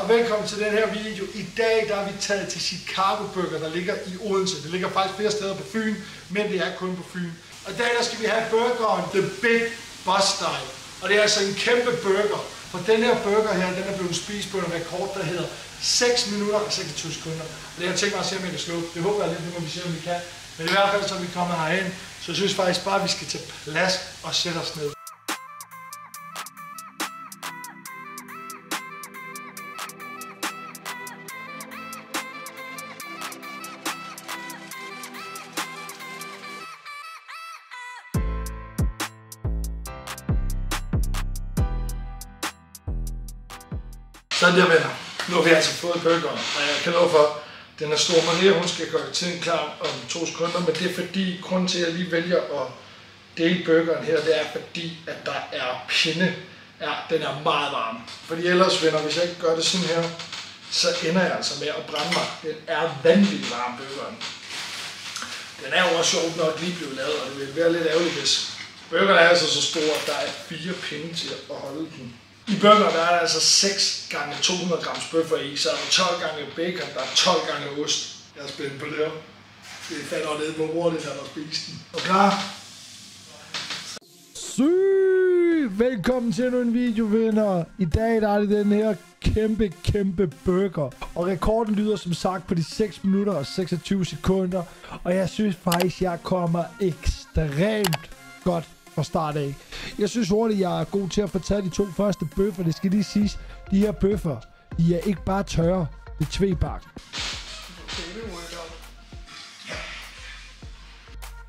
og velkommen til den her video. I dag der er vi taget til Chicago Burger, der ligger i Odense. Det ligger faktisk flere steder på Fyn, men det er kun på Fyn. Og i dag der skal vi have burgeren The Big Boss Style. Og det er altså en kæmpe burger. For den her burger her, den er blevet spist på en rekord, der hedder 6 minutter og 26 sekunder. Og det har jeg tænkt mig at se, om jeg kan slå. Det håber jeg lidt, nu må vi se, om vi kan. Men i hvert fald, så vi kommet herhen. Så jeg synes faktisk bare, at vi skal tage plads og sætte os ned. Sådan der venner. Nu har vi altså fået burgeren, og jeg kan love for, den er stor. Maria, hun skal gøre tiden klar om to sekunder, men det er fordi, grunden til, at jeg lige vælger at dele burgeren her, det er fordi, at der er pinde. Ja, den er meget varm. Fordi ellers, venner, hvis jeg ikke gør det sådan her, så ender jeg altså med at brænde mig. Den er vanvittigt varm, burgeren. Den er jo også sjovt nok lige blevet lavet, og det vil være lidt ærgerligt, hvis burgeren er altså så stor, at der er fire pinde til at holde den. I bøffer der er der altså 6 gange 200 grams bøffer i, så er der 12 gange bacon, der er 12 gange ost. Jeg er spændt på det her. Det falder ned på hurtigt, når der spist den. Og klar? Syg! Velkommen til endnu en video, venner. I dag der er det den her kæmpe, kæmpe burger. Og rekorden lyder som sagt på de 6 minutter og 26 sekunder. Og jeg synes faktisk, jeg kommer ekstremt godt fra start af. Jeg synes hurtigt, jeg er god til at få taget de to første bøffer. Det skal lige siges, de her bøffer, de er ikke bare tørre, det er tvebak.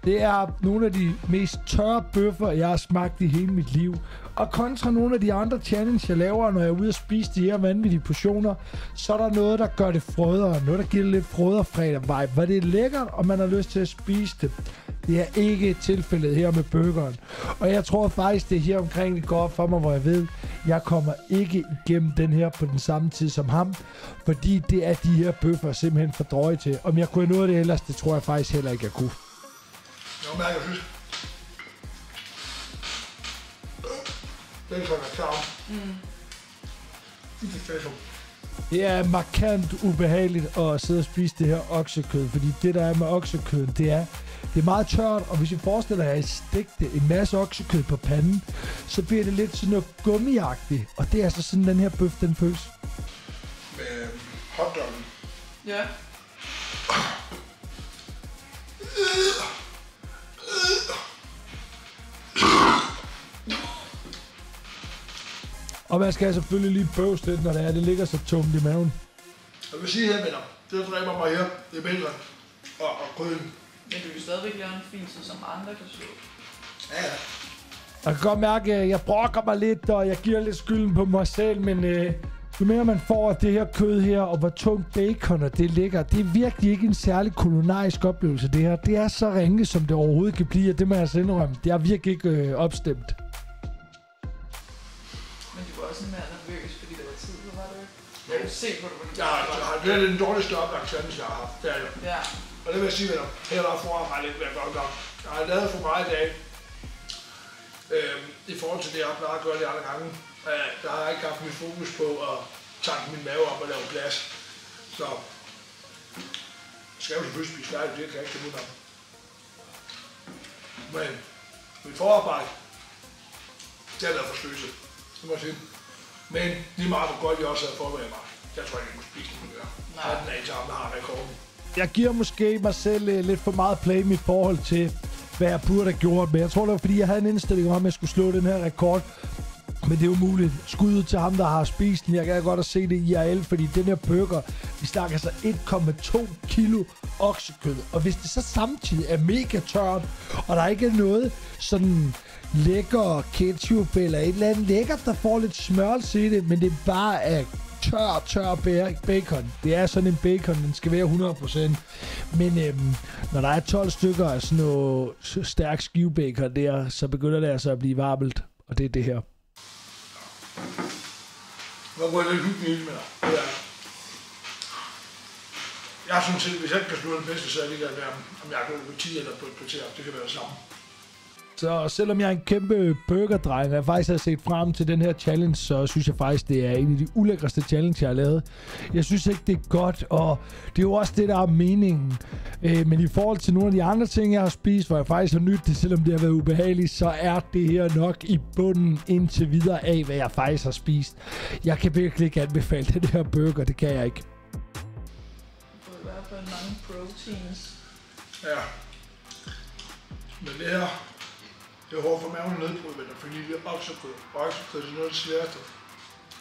Det er nogle af de mest tørre bøffer, jeg har smagt i hele mit liv. Og kontra nogle af de andre challenge, jeg laver, når jeg er ude og spise de her vanvittige portioner, så er der noget, der gør det frødere. Noget, der giver det lidt frødere fredag vibe. Hvor det er lækkert, og man har lyst til at spise det. Det er ikke tilfældet her med burgeren. Og jeg tror faktisk, det er her omkring, det går op for mig, hvor jeg ved, jeg kommer ikke igennem den her på den samme tid som ham. Fordi det er de her bøffer simpelthen for drøje til. Om jeg kunne have nået det ellers, det tror jeg faktisk heller ikke, jeg kunne. Jeg men jeg Den kan være klar. Mm. Er. Det er markant ubehageligt at sidde og spise det her oksekød, fordi det der er med oksekød, det er, det er meget tørt, og hvis I forestiller jer, at I stegte en masse oksekød på panden, så bliver det lidt sådan noget gummiagtigt, og det er altså sådan, den her bøf, den føles. Med hotdoggen. Ja. Og man skal selvfølgelig lige bøvse lidt, når det er, det ligger så tungt i maven. Jeg vil sige her, venner, det dræber mig her, det er bacon og, og krydden. Men du kan stadigvæk lave en fin så som andre kan slå. Ja, ja. Jeg kan godt mærke, at jeg brokker mig lidt, og jeg giver lidt skylden på mig selv, men øh, jo mere man får af det her kød her, og hvor tungt bacon og det ligger, det er virkelig ikke en særlig kulinarisk oplevelse, det her. Det er så ringe, som det overhovedet kan blive, og det må jeg altså indrømme. Det er virkelig ikke øh, opstemt. Var også mere nervøs, fordi der var tid, så var det ikke? Jeg kunne se på det, hvordan Jeg har, jeg har, det er den dårligste opmærksomhed, jeg har haft. Det er det. Ja. Og det vil jeg sige, venner, her der jeg mig lidt mere godt nok. Jeg har lavet for meget i dag. Øhm, I forhold til det, jeg har plejet at gøre de andre gange. Øh, der har jeg ikke haft mit fokus på at tanke min mave op og lave plads. Så jeg skal jo selvfølgelig spise færdigt, det kan jeg ikke tage ud af. Men mit forarbejde, det har været for sløset. Det må jeg sige. Men lige meget hvor godt jeg også havde forberedt mig. Jeg tror ikke, jeg kunne spise det mere. Nej. Nej. Den er ikke sammen, der har rekorden. Jeg giver måske mig selv øh, lidt for meget play i forhold til, hvad jeg burde have gjort. Men jeg tror, det var, fordi jeg havde en indstilling om, at jeg skulle slå den her rekord. Men det er umuligt. Skud til ham, der har spist den. Jeg kan godt at se det i IRL, fordi den her burger, vi snakker altså så 1,2 kilo oksekød. Og hvis det så samtidig er mega tørt, og der ikke er noget sådan lækker ketchup eller et eller andet lækkert, der får lidt smørelse i det, men det er bare af tør, tør bacon. Det er sådan en bacon, den skal være 100%. Men øhm, når der er 12 stykker af sådan noget s- stærk skivebacon der, så begynder det altså at blive varmelt. Og det er det her. Hvor går jeg lidt hyggeligt med dig. Ja. jeg synes, at hvis jeg ikke kan slå den bedste, så er det ikke, om jeg er gået på 10 eller på et kvarter. Det kan være det samme. Så selvom jeg er en kæmpe burgerdreng, og jeg faktisk har set frem til den her challenge, så synes jeg faktisk, det er en af de ulækreste challenge, jeg har lavet. Jeg synes ikke, det er godt, og det er jo også det, der er meningen. Øh, men i forhold til nogle af de andre ting, jeg har spist, hvor jeg faktisk har nydt det, selvom det har været ubehageligt, så er det her nok i bunden indtil videre af, hvad jeg faktisk har spist. Jeg kan virkelig ikke anbefale det her burger, det kan jeg ikke. Får i hvert fald mange proteins. Ja. Men det her, det er hårdt for maven nedbrud, men fordi det er oksekød. Og oksekød det er noget af det sværeste.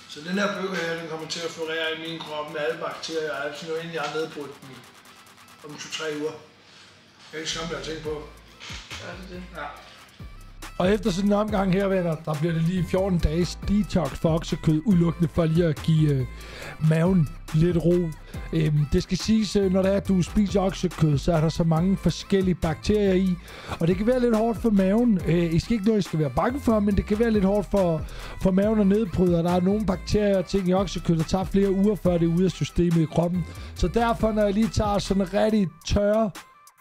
Så den her bøger her, den kommer til at florere i min krop med alle bakterier og alt sådan noget, inden jeg har nedbrudt den om 2-3 uger. Jeg er ikke skam, jeg har tænkt på. Gør det det? Ja. Og efter sådan en omgang her, venner, der bliver det lige 14 dages detox for oksekød, udelukkende for lige at give øh, maven lidt ro. Øhm, det skal siges, øh, når det er, at du spiser oksekød, så er der så mange forskellige bakterier i, og det kan være lidt hårdt for maven. Øh, I skal ikke noget, I skal være bange for, men det kan være lidt hårdt for, for maven at nedbryde, og der er nogle bakterier og ting i oksekød, der tager flere uger, før det er ude af systemet i kroppen. Så derfor, når jeg lige tager sådan en rigtig tør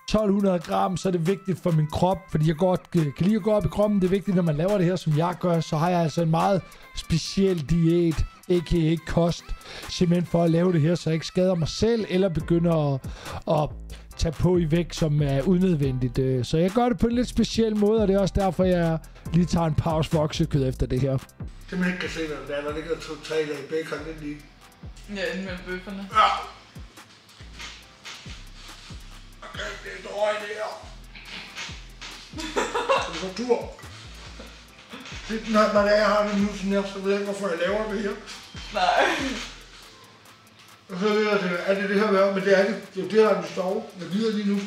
1200 gram, så er det vigtigt for min krop, fordi jeg godt øh, kan lide at gå op i kroppen. Det er vigtigt, når man laver det her, som jeg gør, så har jeg altså en meget speciel diæt, a.k.a. kost, simpelthen for at lave det her, så jeg ikke skader mig selv, eller begynder at, at tage på i vægt, som er unødvendigt. Øh, Så jeg gør det på en lidt speciel måde, og det er også derfor, jeg lige tager en pause for oksekød efter det her. Det man ikke kan se, hvad det er, der ligger to-tre lag bacon ind i. Ja, inden mellem bøfferne. Ja. Det det her. Det er tur. Det, når, når det er, jeg har det nu sådan her, så ved jeg ikke, hvorfor jeg laver det her. Nej. Og så ved jeg, at er det det her værd, men det er det. Det er det, der er stove. Jeg videre lige nu.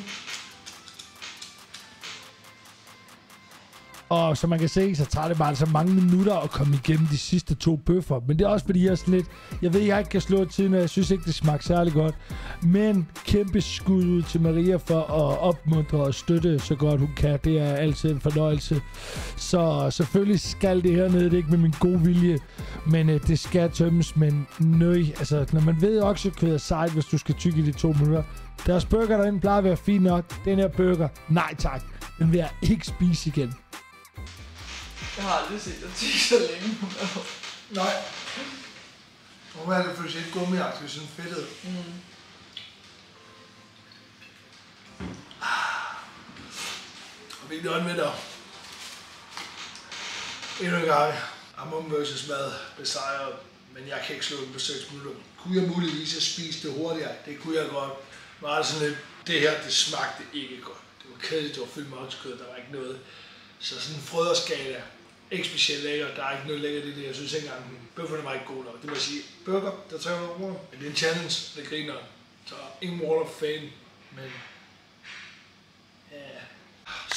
Og som man kan se, så tager det bare altså mange minutter at komme igennem de sidste to bøffer. Men det er også fordi, jeg er sådan lidt... Jeg ved, jeg ikke kan slå tiden, og jeg synes ikke, det smager særlig godt. Men kæmpe skud ud til Maria for at opmuntre og støtte så godt hun kan. Det er altid en fornøjelse. Så selvfølgelig skal det hernede, det er ikke med min gode vilje. Men øh, det skal tømmes, men nøj. Altså, når man ved, at oksekød er sejt, hvis du skal tykke i de to minutter. Deres burger derinde plejer at være fint nok. Den her burger, nej tak. Den vil jeg ikke spise igen. Jeg har aldrig set dig tykke så længe. Nej. Nu er det for sig gummiagtigt, sådan fedtet. mm. Vi er done med dig. Endnu en gang. Amon vs. mad besejret, men jeg kan ikke slå den på 6 minutter. Kunne jeg muligvis have spist det hurtigere? Det kunne jeg godt. Men altså sådan lidt, det her, det smagte ikke godt. Det var kedeligt, det var fyldt med oksekød, der var ikke noget. Så sådan en frøderskala, ikke specielt lækker, der er ikke noget lækkert i det. Jeg synes ikke engang, bøfferne var ikke gode nok. Det må jeg sige. Burger, der tager jeg over. Men det er en challenge, det griner. Så ingen Wall of Fame, men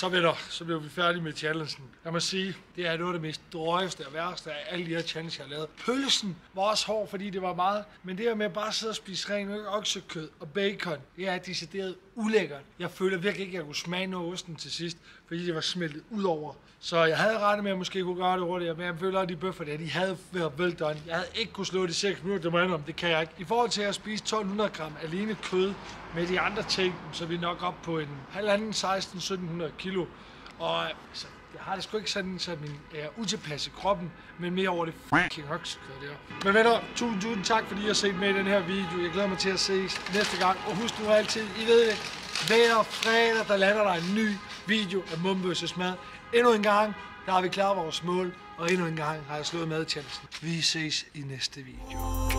så venner, så blev vi færdige med challengen. Jeg må sige, det er noget af det mest drøjeste og værste af alle de her challenges, jeg har lavet. Pølsen var også hård, fordi det var meget. Men det her med at bare sidde og spise ren oksekød og bacon, det er decideret ulækkert. Jeg føler virkelig ikke, at jeg kunne smage noget af osten til sidst, fordi det var smeltet ud over. Så jeg havde regnet med, at jeg måske kunne gøre det hurtigere, men jeg føler, at de bøffer der, de havde været vel done. Jeg havde ikke kunne slå de 6 minutter, det må jeg om, det kan jeg ikke. I forhold til at spise 1200 gram alene kød med de andre ting, så er vi nok op på en halvanden 16-1700 kilo. Og altså, jeg har det sgu ikke sådan, så min er utilpas i kroppen, men mere over det fucking oksekød der. Men venner, tusind, tusind tak, fordi I har set med i den her video. Jeg glæder mig til at ses næste gang. Og husk nu altid, I ved det, hver fredag, der lander der en ny video af Mumbøses. Mad. Endnu en gang, der har vi klaret vores mål, og endnu en gang har jeg slået madtjenesten. Vi ses i næste video.